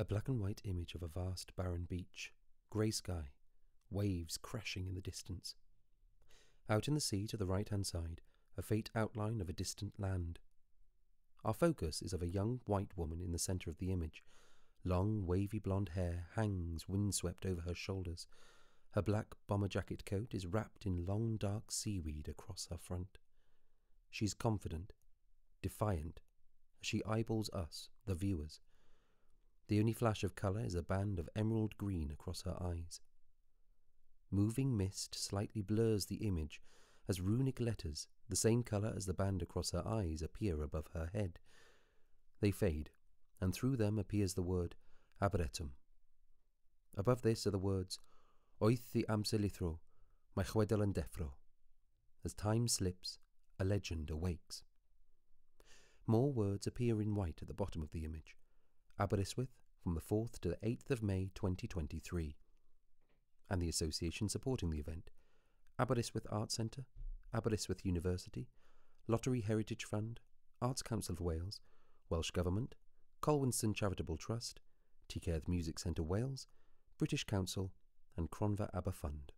A black and white image of a vast barren beach, grey sky, waves crashing in the distance. Out in the sea to the right hand side, a faint outline of a distant land. Our focus is of a young white woman in the centre of the image. Long, wavy blonde hair hangs windswept over her shoulders. Her black bomber jacket coat is wrapped in long, dark seaweed across her front. She is confident, defiant, as she eyeballs us, the viewers. The only flash of colour is a band of emerald green across her eyes. Moving mist slightly blurs the image as runic letters, the same colour as the band across her eyes, appear above her head. They fade, and through them appears the word Aberetwm. Above this are the words Oith the amselithro, my chwedel defro. As time slips, a legend awakes. More words appear in white at the bottom of the image. Aberystwyth from the 4th to the 8th of May 2023. And the association supporting the event Aberystwyth Arts Centre, Aberystwyth University, Lottery Heritage Fund, Arts Council of Wales, Welsh Government, Colwinston Charitable Trust, Tŷ Cerdd Music Centre Wales, British Council, and Cronfa Aber Fund.